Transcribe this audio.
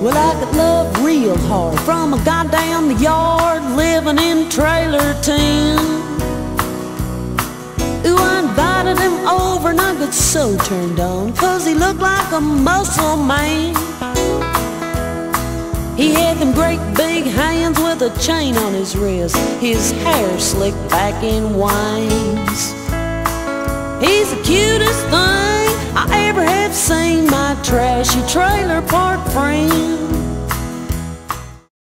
Well, I could love real hard from a goddamn yard living in trailer tin. Ooh, I invited him over and I got so turned on cause he looked like a muscle man. He had them great big hands with a chain on his wrist, his hair slicked back in wines. Trashy trailer park friend.